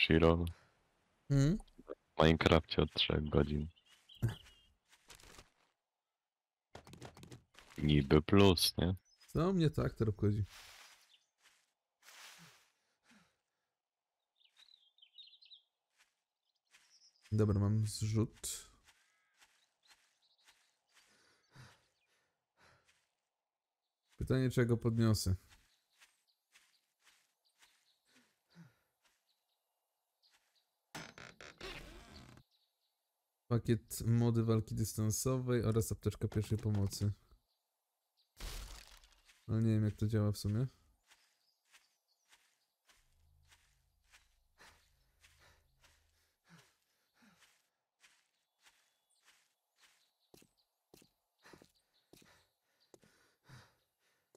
Shiro Hmm? w Minecrafcie od 3 godzin. Niby plus, nie? Co mnie tak to obchodzi? Dobra, mam zrzut. Pytanie, czego podniosę? Pakiet mody walki dystansowej oraz apteczka pierwszej pomocy. Ale nie wiem jak to działa w sumie.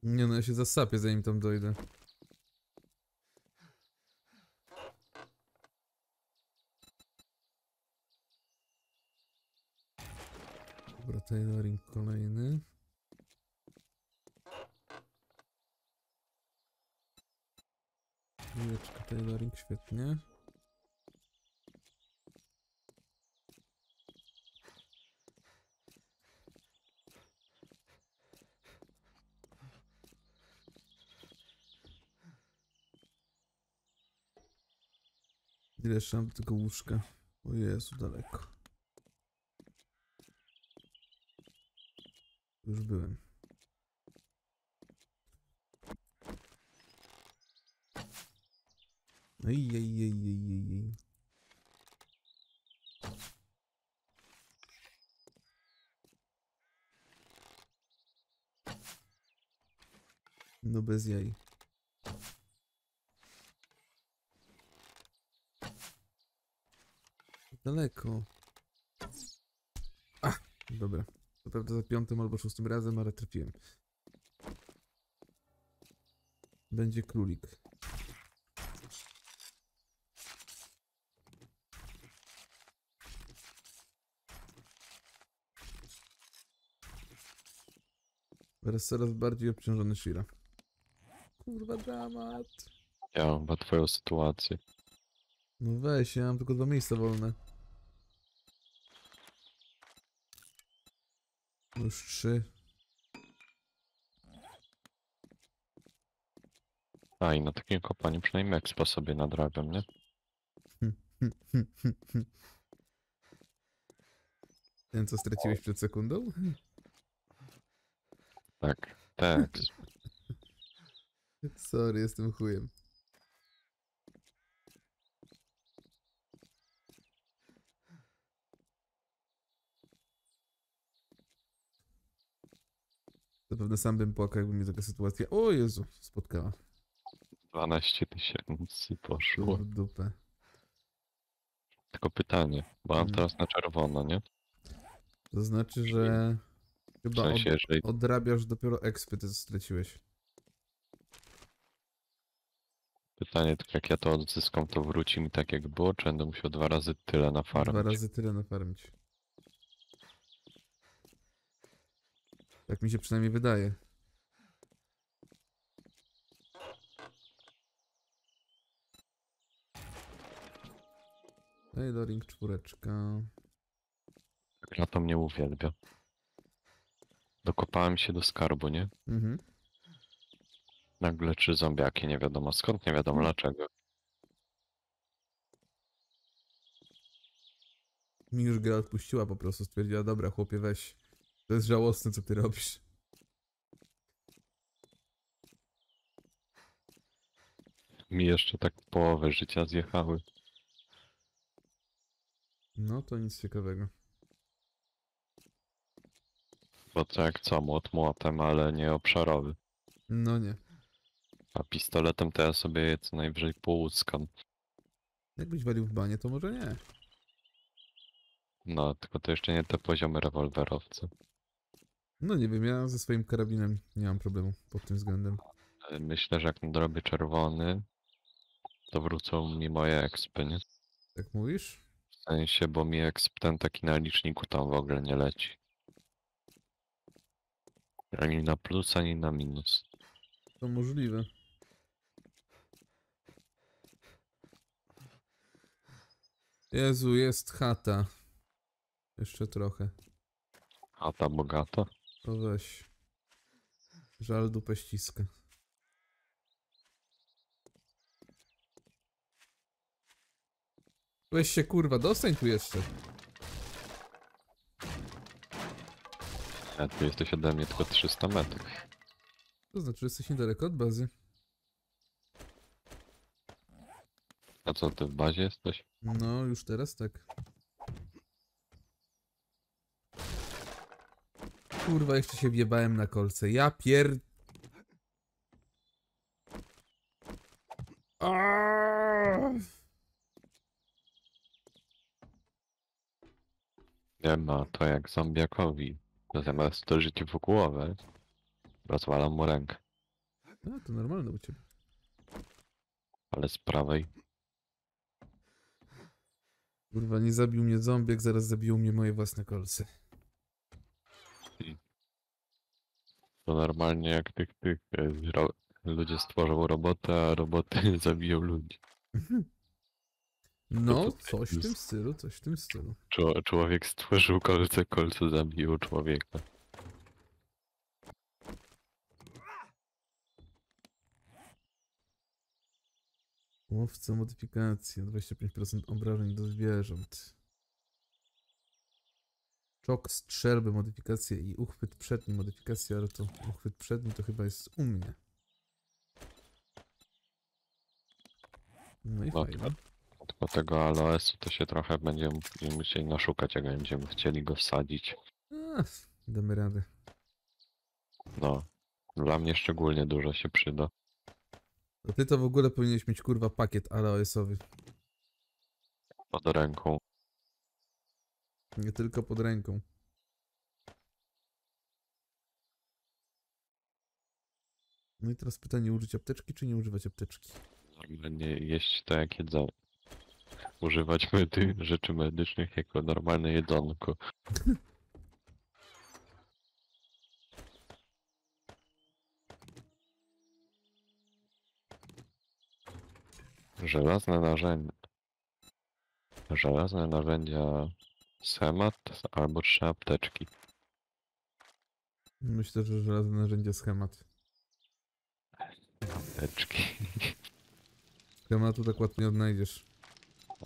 Nie no, ja się zasapię zanim tam dojdę. Dobra, tailoring kolejny. Chwileczkę, tailoring, świetnie. Ile jeszcze mam tego łóżka? O Jezu, daleko. Już byłem. Ej, ej, ej, ej, ej, ej. No bez jaj. Daleko. A, dobra. To prawda za piątym albo szóstym razem, ale trafiłem. Będzie królik. Teraz coraz bardziej obciążony Shira. Kurwa dramat. Ja mam twoją sytuację. No weź, ja mam tylko dwa miejsca wolne. Już trzy. A i na takim kopaniu przynajmniej expa sobie nadrabiam, nie? Ten co straciłeś przed sekundą? Tak, tak. Sorry, jestem chujem. Zapewne sam bym płakał, jakby mnie taka sytuacja. O Jezu, spotkała. 12 tysięcy poszło. w dupę. Tylko pytanie, bo mam Mhm. teraz na czerwono, nie? To znaczy, że W chyba od, sensie, jeżeli odrabiasz dopiero ekspy, ty straciłeś. pytanie, tylko jak ja to odzyskam, to wróci mi tak jak było, czy będę musiał dwa razy tyle na farmę? Dwa razy tyle nafarmić. Tak mi się przynajmniej wydaje. Tailoring czwóreczka. Ja to mnie uwielbia. Dokopałem się do skarbu, nie? Mhm. Nagle trzy zombiaki, nie wiadomo skąd, nie wiadomo Mhm. dlaczego. Mi już gra odpuściła po prostu, stwierdziła, dobra chłopie weź. To jest żałosne co ty robisz. Mi jeszcze tak połowę życia zjechały. No to nic ciekawego. Bo to jak co, młot młotem, ale nie obszarowy. No nie. A pistoletem to ja sobie co najwyżej połuckam. Jakbyś walił w banie, to może nie. No, tylko to jeszcze nie te poziomy rewolwerowce. No nie wiem, ja ze swoim karabinem nie mam problemu pod tym względem. Ale Myślę, że jak nadrobię czerwony, to wrócą mi moje expy, nie? Tak mówisz? W sensie, bo mi exp ten taki na liczniku tam w ogóle nie leci. Ani na plus, ani na minus. To możliwe. Jezu, jest chata. Jeszcze trochę. A ta bogata? To weź. Żal dupę ściska. Weź się kurwa, dostań tu jeszcze. A ty jesteś ode mnie tylko 300 metrów. To znaczy, że jesteś niedaleko od bazy. A co, ty w bazie jesteś? No, już teraz tak. Kurwa, jeszcze się wjebałem na kolce. Ja pier... Aaaa! Nie ma, to jak zombiakowi. Zamiast to żyć w głowę, rozwalam mu rękę. No, to normalne u ciebie. Ale z prawej Kurwa, nie zabił mnie zombiek, zaraz zabiją mnie moje własne kolce. To normalnie jak tych, tych e, ludzie stworzą robotę, a roboty zabiją ludzi. No, to coś w tym stylu, coś w tym stylu. Czło- Człowiek stworzył kolce, kolce zabiją człowieka. Łowca modyfikacja, 25% obrażeń do zwierząt. Czok strzelby, modyfikacja i uchwyt przedni, modyfikacja, ale to uchwyt przedni to chyba jest u mnie. No i No, fajnie. Tylko tego aloesu to się trochę będziemy musieli naszukać, jak będziemy chcieli go wsadzić. A, damy radę. No, dla mnie szczególnie dużo się przyda. To ty to w ogóle powinieneś mieć kurwa pakiet aloesowy. Pod ręką. Nie tylko pod ręką. No i teraz pytanie, użyć apteczki czy nie używać apteczki? Normalnie jeść to jak jedzenie. Używać medy rzeczy medycznych jako normalne jedzonko. Żelazne narzędzia. Żelazne narzędzia schemat albo trzy apteczki. Myślę, że żelazne narzędzie schemat. Apteczki. Schematu tak łatwo nie odnajdziesz.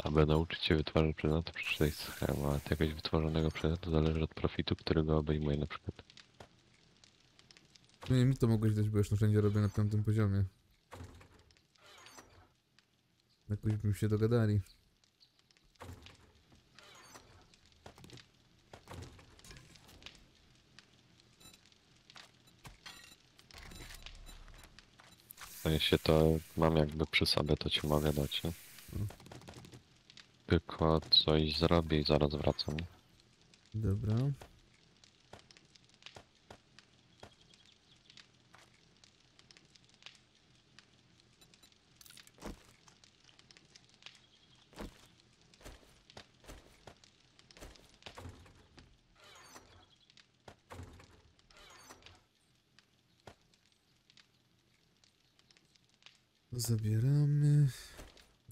Aby nauczyć się wytwarzać przedmiotu, przeczytaj schemat. Jakość wytworzonego przedmiotu zależy od profitu, którego obejmuje na przykład. No nie, mi to mogłeś dać, bo już narzędzia robię na piątym poziomie. Jakoś bym się dogadali. Jeśli to mam jakby przy sobie, to ci mogę dać, nie? Tylko coś zrobię i zaraz wracam. Dobra. Zabieramy.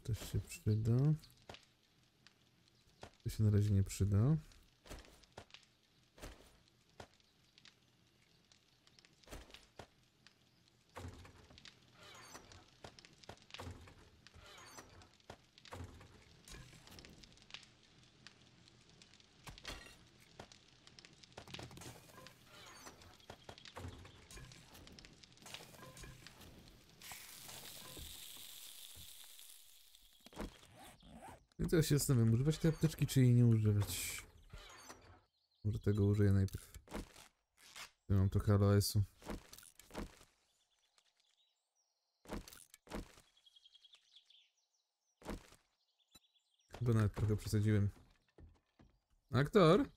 To się przyda. To się na razie nie przyda. I teraz się zastanawiam, używać tej apteczki, czy jej nie używać. Może tego użyję najpierw. Ja mam trochę aloesu. Chyba nawet trochę przesadziłem. Aktor?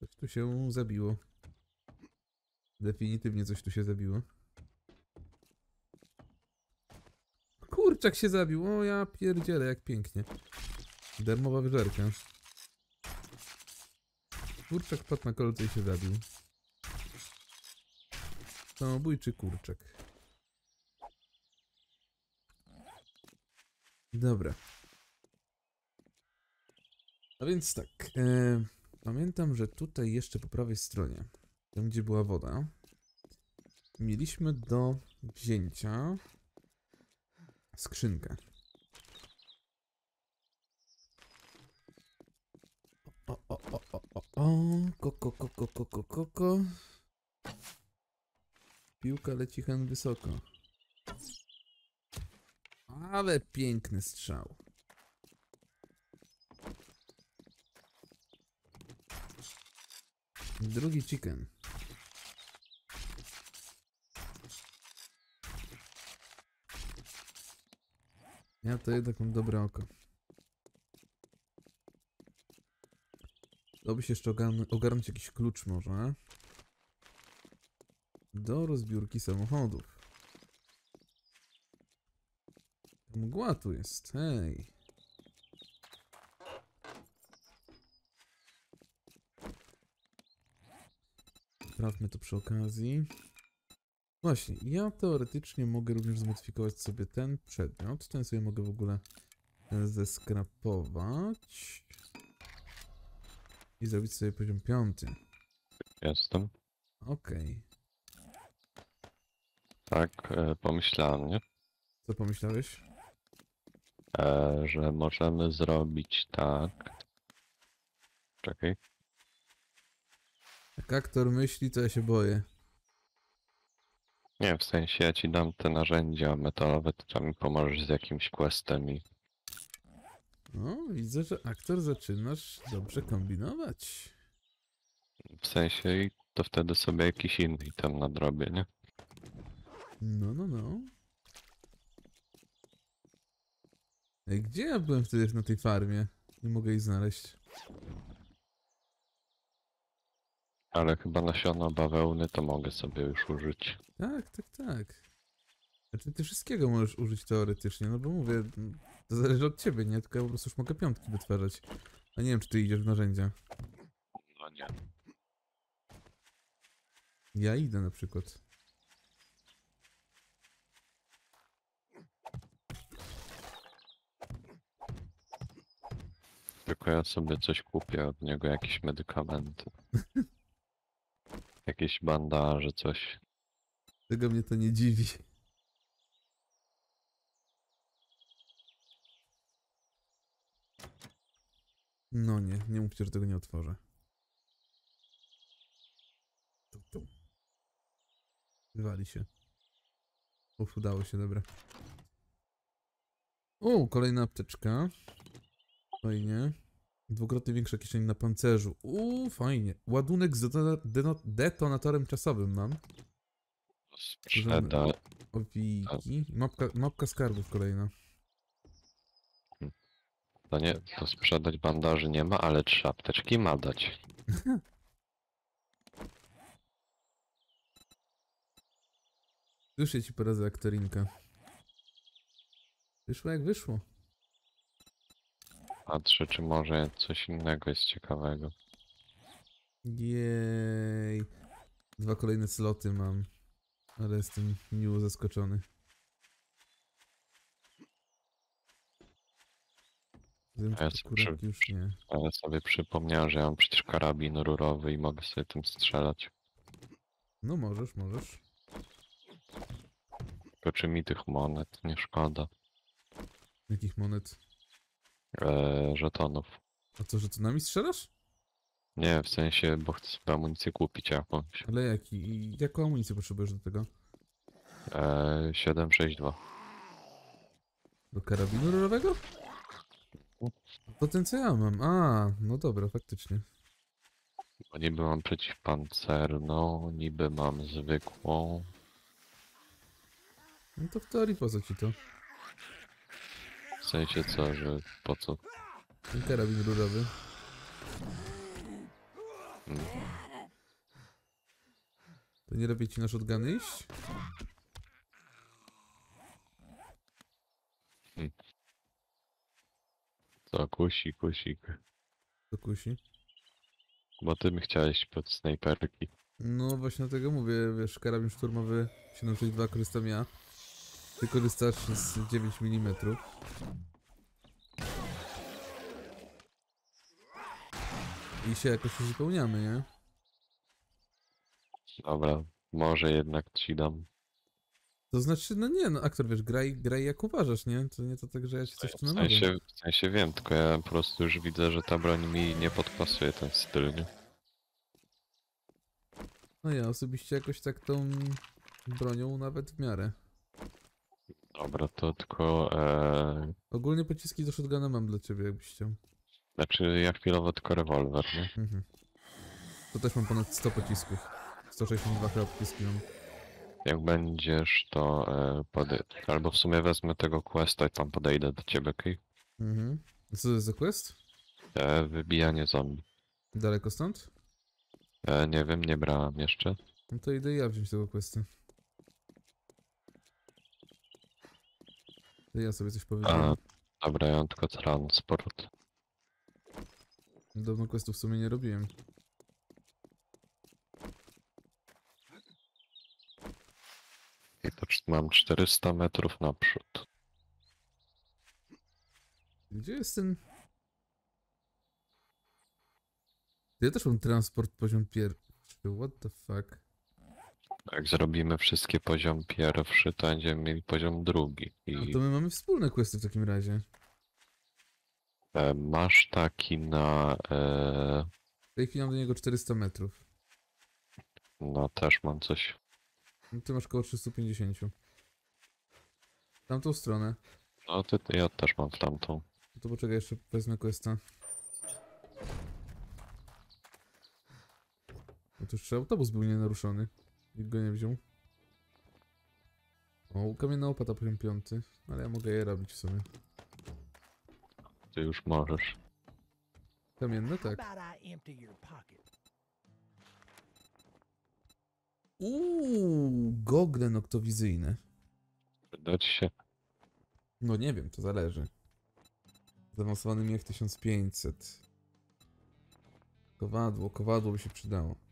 Coś tu się zabiło. Definitywnie coś tu się zabiło. Kurczak się zabił. O ja pierdzielę, jak pięknie. Darmowa wyżerka. Kurczak padł na kolce i się zabił. Samobójczy kurczak. Dobra. A więc tak. E, pamiętam, że tutaj jeszcze po prawej stronie, tam gdzie była woda, mieliśmy do wzięcia skrzynkę. O, o, o, o, o, o, koko, koko, koko, koko. Piłka leci hen wysoko. Ale piękny strzał. Drugi chicken. Ja to jednak mam dobre oko. Dałoby się jeszcze ogarn ogarnąć jakiś klucz może. Do rozbiórki samochodów. Mgła tu jest, hej. Sprawdźmy to przy okazji. Właśnie, ja teoretycznie mogę również zmodyfikować sobie ten przedmiot. Ten sobie mogę w ogóle e, zeskrapować. I zrobić sobie poziom piąty. Jestem. Okej. Tak, e, pomyślałem, nie? Co pomyślałeś? E, że możemy zrobić tak. Czekaj. Jak aktor myśli, to ja się boję. Nie, w sensie ja ci dam te narzędzia metalowe, to tam mi pomożesz z jakimś questem i No, widzę, że aktor zaczynasz dobrze kombinować. w sensie i to wtedy sobie jakiś inny tam nadrobię, nie? No, no, no. Ej, gdzie ja byłem wtedy na tej farmie? Nie mogę jej znaleźć. Ale chyba nasiona bawełny to mogę sobie już użyć. Tak, tak, tak. Znaczy, ty wszystkiego możesz użyć teoretycznie, no bo mówię, to zależy od ciebie, nie? Tylko ja po prostu już mogę piątki wytwarzać. A nie wiem, czy ty idziesz w narzędzia. No nie. Ja idę na przykład. Tylko ja sobie coś kupię od niego, jakieś medykamenty. Jakieś bandaże, coś. Tego mnie to nie dziwi. No nie, nie mówcie, że tego nie otworzę. Tu, tu. Wywali się. Uf, udało się, dobra. O, kolejna apteczka. Fajnie. Dwukrotnie większa kieszeń na pancerzu. Uuu, fajnie. Ładunek z detonatorem czasowym mam. Sprzeda. Owiki. Mapka, mapka skarbów kolejna. To nie, to sprzedać bandaży nie ma, ale trzy apteczki ma dać. Słyszę ci po razy aktorinka. Wyszło jak wyszło. Patrzę, czy może coś innego jest ciekawego. Jej. Dwa kolejne sloty mam. Ale jestem miło zaskoczony. Wiem, Ja akurat już nie. Ale sobie przypomniałem, że ja mam przecież karabin rurowy i mogę sobie tym strzelać. No możesz, możesz. Tylko czy mi tych monet nie szkoda? Jakich monet? Eee, żetonów. A co, że ty nami strzelasz? Nie, w sensie, bo chcę sobie amunicję kupić jakąś. Ale jaki? I jaką amunicję potrzebujesz do tego? Eee, 762. Do karabinu rurowego? To ten co ja mam. A, no dobra, faktycznie. Bo niby mam przeciwpancerną, niby mam zwykłą. No to w teorii po co ci to? Sensie co, że po co? Ten karabin rurowy. Mm. To nie lepiej ci na shotguny iść? Co, kusik, kusik. To kusi. Bo ty mi chciałeś pod snajperki. No właśnie dlatego mówię, wiesz, karabin szturmowy 762 korzystam ja. Ty korzystasz z 9 mm. I się jakoś uzupełniamy, nie? Dobra, może jednak ci dam. To znaczy, no nie, no aktor, wiesz, graj, graj jak uważasz, nie? To nie to tak, że ja się coś tu namawiam. W sensie, w sensie wiem, tylko ja po prostu już widzę, że ta broń mi nie podpasuje ten styl, nie? No ja osobiście jakoś tak tą bronią nawet w miarę. Dobra, to tylko... E, Ogólnie pociski do shotguna mam dla ciebie, jakbyś chciał. znaczy ja chwilowo tylko rewolwer, nie? Mhm. To też mam ponad 100 pocisków. 162 chyba pociski mam. Jak będziesz, to e, podej... Albo w sumie wezmę tego questa i tam podejdę do ciebie, okej? Mhm. Co to jest za quest? E, wybijanie zombie. Daleko stąd? E, nie wiem, nie brałem jeszcze. No to idę ja wziąć tego questa. Ja sobie coś A, powiedziałem. dobra, ja mam tylko transport. Dawno questów w sumie nie robiłem. I to mam 400 metrów naprzód. Gdzie jest ten... Ja też mam transport poziom pierwszy. What the fuck? Jak zrobimy wszystkie poziom pierwszy, to będziemy mieli poziom drugi. No I to my mamy wspólne questy w takim razie. e, masz taki na... E, W tej chwili mam do niego 400 metrów. no też mam coś. No ty masz około 350. Tamtą stronę. No ty, ja też mam w tamtą. No to poczekaj, jeszcze wezmę questa. No to jeszcze autobus był nienaruszony. Nikt go nie wziął. O, kamienna opata poziom 5. Ale ja mogę je robić w sumie. Ty już możesz. Kamienne, tak. Uuu, gogle noktowizyjne. Przydać się. No nie wiem, to zależy. Zaawansowany miech 1500. Kowadło, kowadło by się przydało.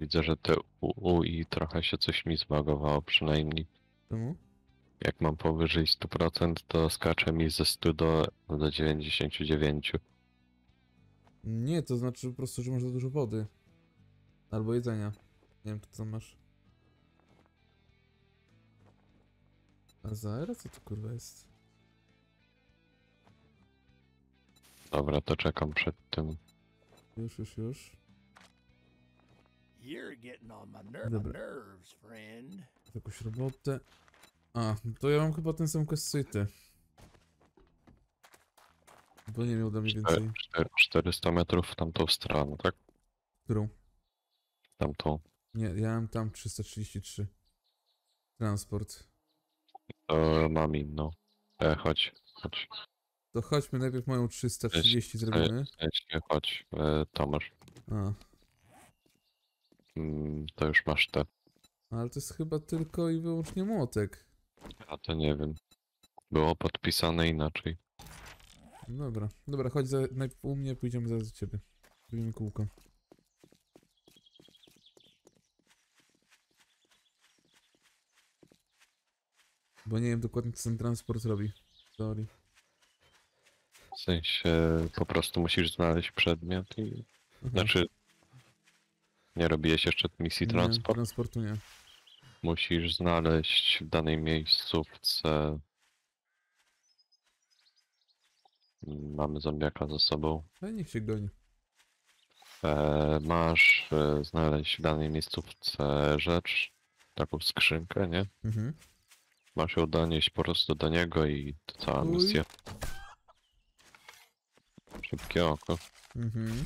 Widzę, że te UU i trochę się coś mi zbagowało przynajmniej. Czemu? Jak mam powyżej 100%, to skacze mi ze 100 do, do 99. Nie, to znaczy po prostu, że masz za dużo wody. Albo jedzenia. Nie wiem, co tam masz. A zaera? Co to kurwa jest? Dobra, to czekam przed tym. Już, już, już. You're getting on my ner- Dobra. nerves, friend. Jakąś robotę. A, no to ja mam chyba ten sam quest co i ty. Bo nie miał dla mnie więcej. cztery- 400 metrów w tamtą stronę, tak? Którą? W tamtą. Nie, ja mam tam 333. Transport. To mam inną. E, chodź, chodź. To chodźmy najpierw moją 330 zrobimy. Chodź, e, Tomasz. A, Mm, to już masz te. ale to jest chyba tylko i wyłącznie młotek. A to nie wiem. Było podpisane inaczej. Dobra, dobra, chodź za, najpierw u mnie, pójdziemy zaraz do ciebie. Zrobimy kółko. Bo nie wiem dokładnie co ten transport robi. Sorry. W sensie po prostu musisz znaleźć przedmiot i... Aha. Znaczy... Nie robiłeś jeszcze misji Nie, transport? transportu nie. Musisz znaleźć w danej miejscówce... Mamy zombiaka ze sobą. Ale niech się goni. E, masz e, znaleźć w danej miejscówce rzecz, taką skrzynkę, nie? Mhm. Masz ją donieść po prostu do niego i to cała Uj. misja. Szybkie oko. Mhm.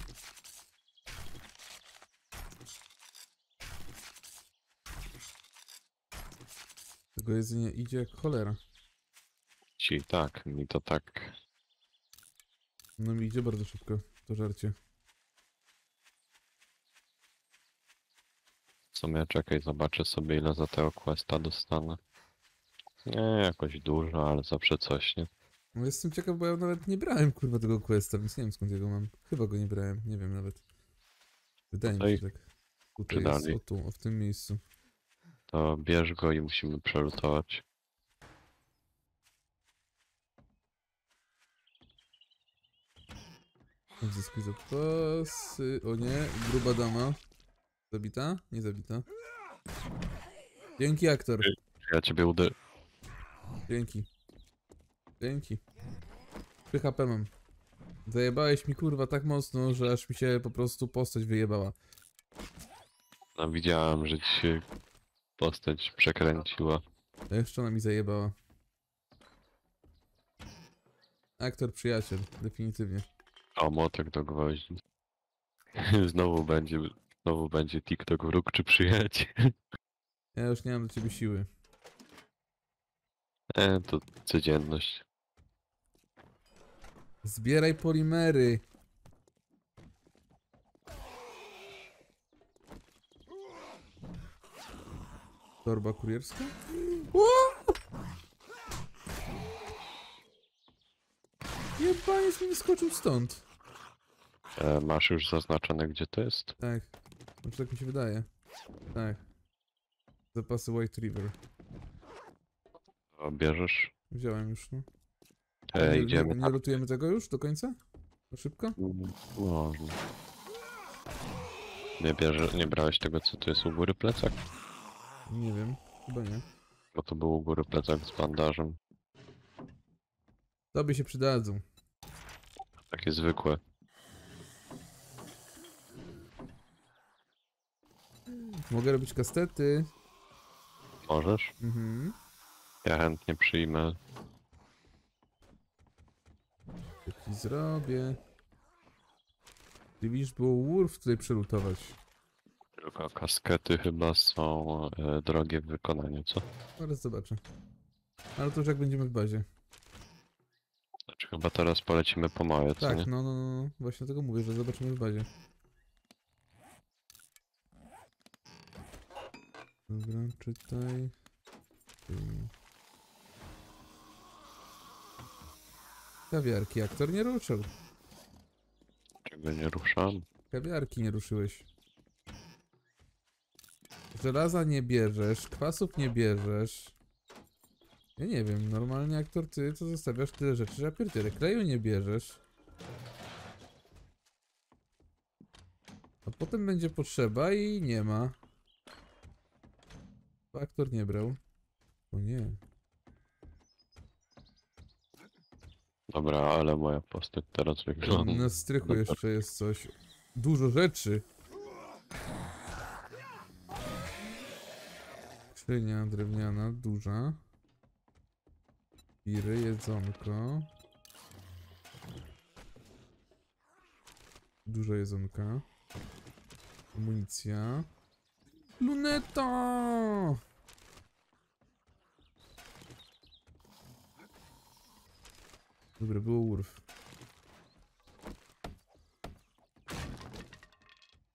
Tego jedzenia idzie jak cholera. Ci tak, mi to tak. No mi idzie bardzo szybko to żarcie. W sumie czekaj, zobaczę sobie ile za tego questa dostanę. Nie, jakoś dużo, ale zawsze coś, nie? No jestem ciekaw, bo ja nawet nie brałem kurwa tego questa, więc nie wiem skąd jego mam. Chyba go nie brałem, nie wiem nawet. Wydaje mi Tutaj się, tak. Tutaj jest, o tu, o w tym miejscu. To bierz go i musimy przelutować. Odzyskuj zapasy. O nie, gruba dama. Zabita? Nie zabita. Dzięki, aktor. Ja ciebie uder... Dzięki. Dzięki. 3 HP mam. Zajebałeś mi kurwa tak mocno, że aż mi się po prostu postać wyjebała. No, widziałem, że ci się postać przekręciła. Jeszcze ona mi zajebała. Aktor przyjaciel, definitywnie. O, młotek do gwoździ. Znowu będzie, znowu będzie TikTok wróg czy przyjaciel. Ja już nie mam do ciebie siły. E, to codzienność. Zbieraj polimery. Torba kurierska? O! Jebaniec mi skoczył stąd. E, masz już zaznaczone gdzie to jest? Tak. Znaczy tak mi się wydaje. Tak. Zapasy White River. O, bierzesz? Wziąłem już, no. E, nie, idziemy nie, nie lutujemy tego już do końca? Na szybko? Można. Nie bierze, nie brałeś tego co tu jest u góry plecak? Nie wiem. Chyba nie. Bo to był u góry plecak z bandażem. Tobie się przydadzą. Takie zwykłe. Mogę robić kastety. Możesz? Mhm. Ja chętnie przyjmę. To ci zrobię. Ty widzisz, było Wolf tutaj przelutować. Tylko kaskety chyba są e, drogie w wykonaniu, co? Zaraz zobaczę. Ale to już jak będziemy w bazie. Znaczy chyba teraz polecimy po małe, co Tak, nie? no, no, no. no. Właśnie tego mówię, że zobaczymy w bazie. Dobra, czytaj. Kawiarki, aktor nie ruszył. Czego nie ruszam? Kawiarki nie ruszyłeś. Żelaza nie bierzesz, kwasów nie bierzesz. Ja nie wiem, normalnie aktor ty to zostawiasz tyle rzeczy, że ja pierdzielę. Kleju nie bierzesz. A potem będzie potrzeba i nie ma. Aktor nie brał. O nie. Dobra, ale moja postać teraz wygląda. Na strychu jeszcze jest coś. Dużo rzeczy. Skrzynia drewniana, duża. Piry, jedzonko. Dużo jedzonka. Amunicja. Luneta! Dobra, było urw.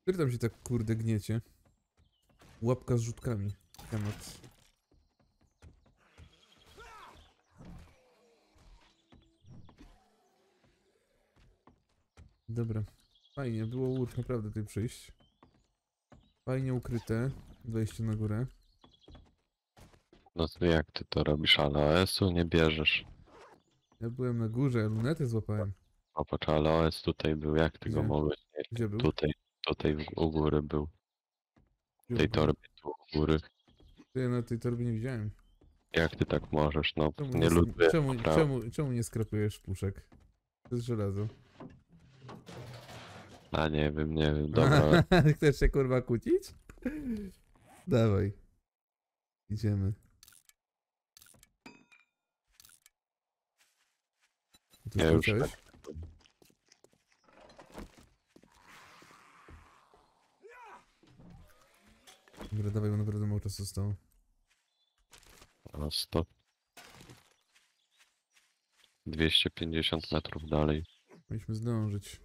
Który tam się tak kurde gniecie? Łapka z rzutkami. Temat. Dobra. Fajnie, było urw naprawdę tutaj przyjść. Fajnie ukryte. Wejście na górę. No to jak ty to robisz, ale OS-u nie bierzesz. Ja byłem na górze, lunetę złapałem. Popatrz, ale OS tutaj był, jak ty go Gdzie? mogłeś? Nie, Gdzie był? Tutaj, tutaj u góry był. W tej torbie tu u góry. Ja na tej torbie nie widziałem. Jak ty tak możesz? No Czemu nie nie, lubię. czemu, czemu, czemu nie skrapujesz puszek? To jest żelazo. A nie wiem, nie wiem, dobra. Chcesz się kurwa kłócić? Dawaj. Idziemy. Tu Ja już skończyłeś? Dobra, dawaj, bo naprawdę mało czasu zostało. A 100. 250 metrów dalej. Mieliśmy zdążyć.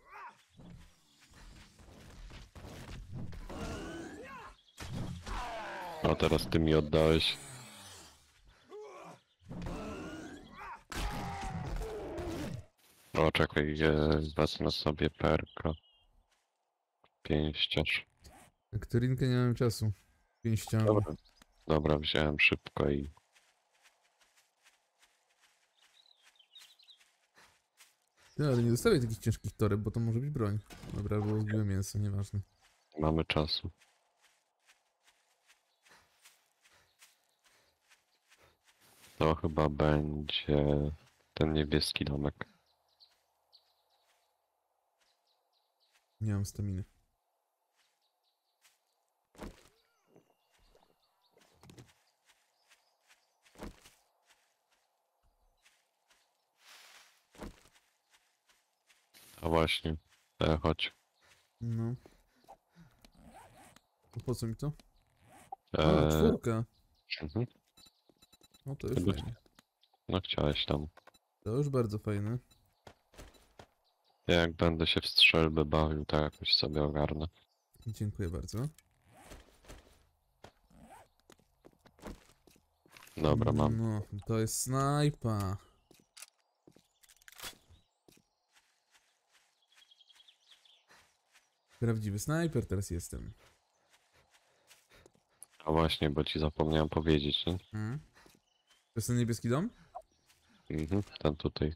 A teraz ty mi oddałeś. O, czekaj, wezmę sobie perka. Pięściarz. Aktorinkę nie mam czasu. Pięściami. Dobra. Dobra, wziąłem szybko i Ty, ale nie dostawiaj takich ciężkich toreb, bo to może być broń. Dobra, albo zbiłem mięso, nieważne. Mamy czasu. To chyba będzie ten niebieski domek. Nie mam staminy. A właśnie, e, chodź. No. To po co mi to? A, E, czwórka. mhm. No to już fajnie. No chciałeś tam. To już bardzo fajne. Ja jak będę się w strzelby bawił, to jakoś sobie ogarnę. Dziękuję bardzo. Dobra, mam. No, to jest snajpa. Prawdziwy snajper teraz jestem. A właśnie, bo ci zapomniałem powiedzieć, nie? Hmm? To jest ten niebieski dom? Mhm, ten tutaj.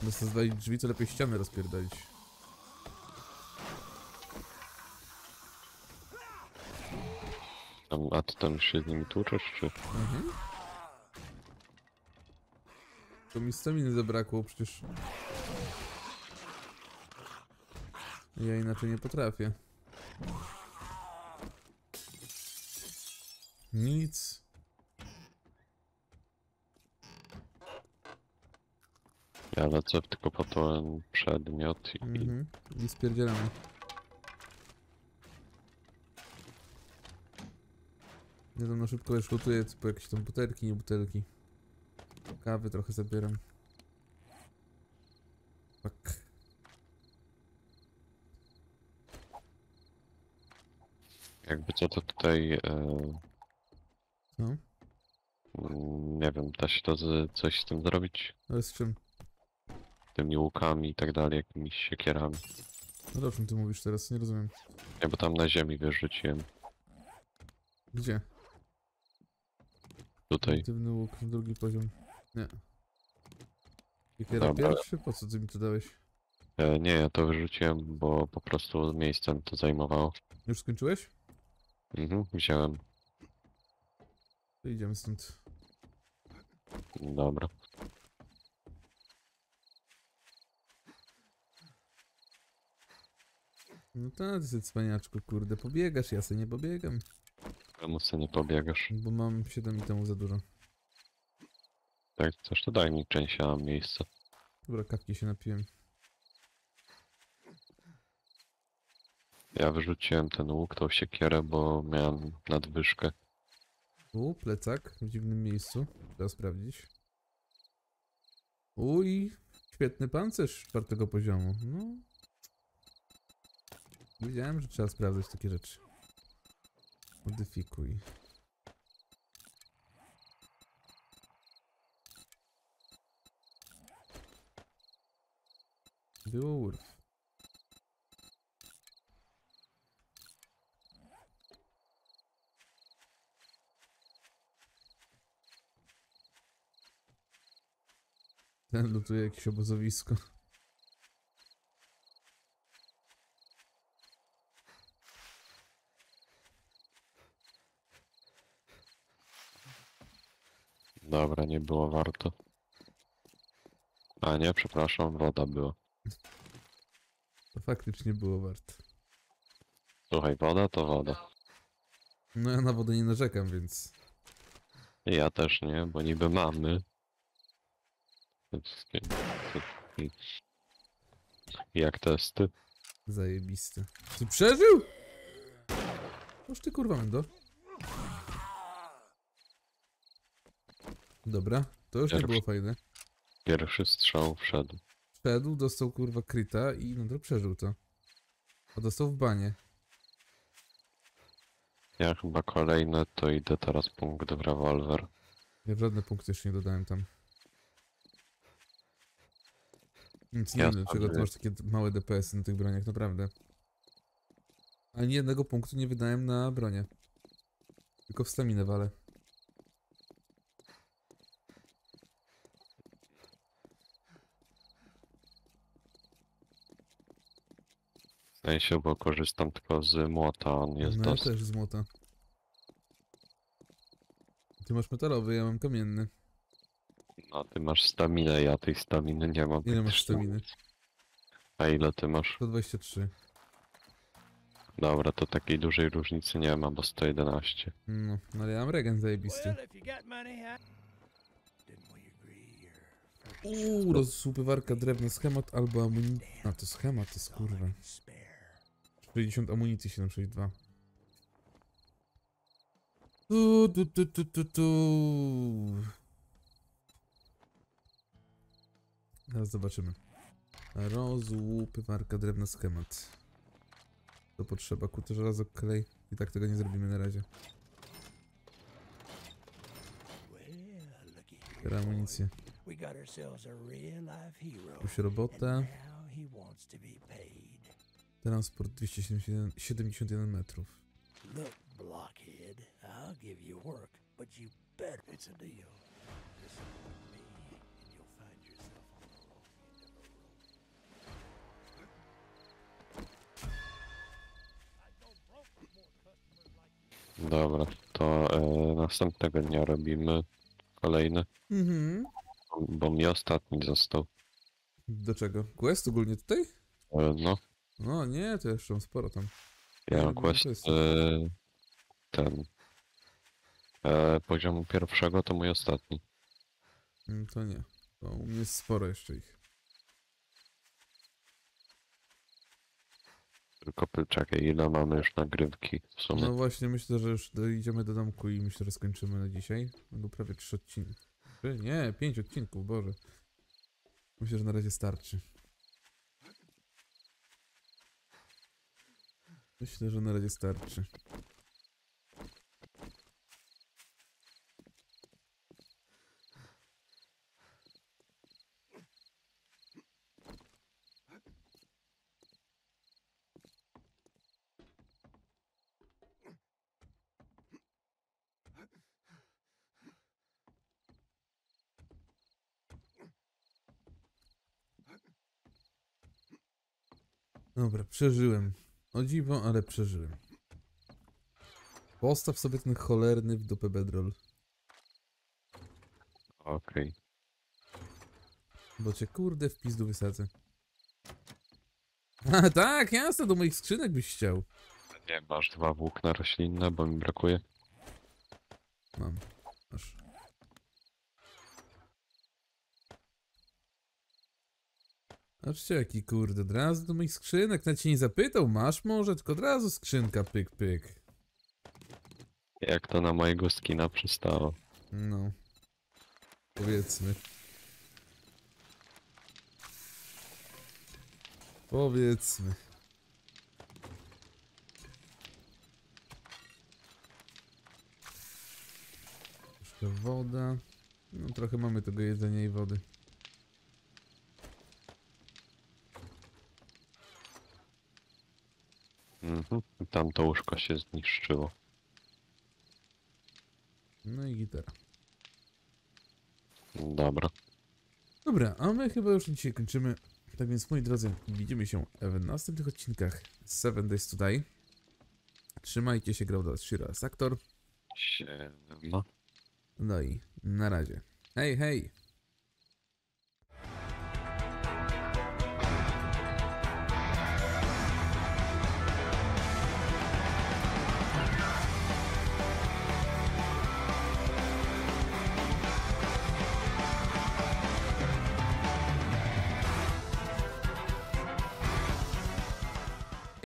Zamiast rozwalić drzwi, to lepiej ściany rozpierdolić. Tam, a ty tam się z nimi tłuczesz, czy? Mhm. To mi staminy zabrakło przecież. Ja inaczej nie potrafię. Nic. Ja lecę tylko po ten przedmiot i Mhm. I spierdzielamy. Ja tam na szybko już lutuję po jakieś tam butelki, nie butelki. Kawy trochę zabieram. Tak. jakby co to tutaj, Co? mm, nie wiem, da się to z, coś z tym zrobić? Ale z czym? Tymi łukami i tak dalej, jakimiś siekierami. No o czym ty mówisz teraz? Nie rozumiem. Ja bo tam na ziemi wyrzuciłem. Gdzie? Tutaj. Aktywny łuk, drugi poziom. Nie. Dobra. pierwszy? Po co ty mi to dałeś? E, nie, ja to wyrzuciłem, bo po prostu miejscem to zajmowało. Już skończyłeś? Mhm, wziąłem. To idziemy stąd. Dobra. No tak, ty cwaniaczku, kurde, pobiegasz, ja sobie nie pobiegam. Czemu sobie nie pobiegasz? Bo mam 7 i temu za dużo. Jak chcesz, to daj mi część, ja mam miejsce. Dobra, kawki się napiłem. Ja wyrzuciłem ten łuk, tą siekierę, bo miałem nadwyżkę. U, plecak w dziwnym miejscu. Trzeba sprawdzić. Uj, świetny pancerz czwartego poziomu. No. Wiedziałem, że trzeba sprawdzać takie rzeczy. Modyfikuj. Było urw. Ten lutuje jakieś obozowisko. Dobra, nie było warto. A nie, przepraszam, woda była. To faktycznie było warte. Słuchaj, woda to woda. No ja na wodę nie narzekam, więc Ja też nie, bo niby mamy. Jak testy? zajebiste. Ty przeżył? Oż ty kurwa Mendo. Dobra, to już nie Pierwszy. było fajne. Pierwszy strzał wszedł. Wszedł, dostał kurwa kryta i no to przeżył to. A dostał w banie. Ja chyba kolejne to idę teraz punkt w rewolwer. Ja żadne punkty jeszcze nie dodałem tam. Nic nie wiem, dlaczego ty masz takie małe DPS-y na tych broniach, naprawdę. Ani jednego punktu nie wydałem na bronię. Tylko w staminę walę. W sensie, bo korzystam tylko z młota, on jest No ja dosyć. też z młota. Ty masz metalowy, ja mam kamienny. No, ty masz staminę, ja tej staminy nie mam. Ile masz staminy? A ile ty masz? 123. Dobra, to takiej dużej różnicy nie ma, bo 111. No, no ale ja mam regen zajebisty. Uuu, rozsupywarka, drewno, schemat albo amunicja. A, to schemat, to jest kurwa. Spare? 60 amunicji 762. Tu, tu, tu, tu, tu, tu. Teraz zobaczymy. Rozłupywarka, drewno, schemat. To potrzeba, kuty, żelazo, klej. I tak tego nie zrobimy na razie. Biorę amunicję. Już robotę. Transport 271 71 metrów. Look, blockhead, I'll give you work, but you better. It's a deal. Listen to me, and you'll find yourself on the wrong end of a rope. Dobra, to e, następnego dnia robimy kolejny, Mhm. bo mi ostatni został. Do czego? Quest ogólnie tutaj? E, no, No nie, to jeszcze mam sporo tam. ja mam quest e, ten. E, poziomu pierwszego to mój ostatni. Mm, To nie. To u mnie jest sporo jeszcze ich. Tylko py- czekaj, ile mamy już nagrywki w sumie? No właśnie, myślę, że już dojdziemy do domku i myślę, że skończymy na dzisiaj. Będą prawie trzy odcinki. Trzy? Nie, pięć odcinków, Boże. Myślę, że na razie starczy. Myślę, że na razie starczy. Dobra, przeżyłem. O dziwo, ale przeżyłem. Postaw sobie ten cholerny w dupę bedroll. Okej. Bo cię kurde w pizdu wysadzę. A tak, jasne, do moich skrzynek byś chciał. Nie, masz dwa włókna roślinne, bo mi brakuje. Mam. Masz. Patrzcie jaki kurde, od razu do moich skrzynek, nawet cię nie zapytał, masz może, tylko od razu skrzynka, pyk, pyk. Jak to na mojego skina przystało. No. Powiedzmy. Powiedzmy. Troszkę woda. No trochę mamy tego jedzenia i wody. Mhm. Tamto łóżko się zniszczyło. No i gitara. Dobra. Dobra, a my chyba już dzisiaj kończymy. Tak więc moi drodzy, widzimy się w następnych odcinkach Seven Days Today. Trzymajcie się, grał do Shiro Saktor. Siema. No i na razie. Hej, hej!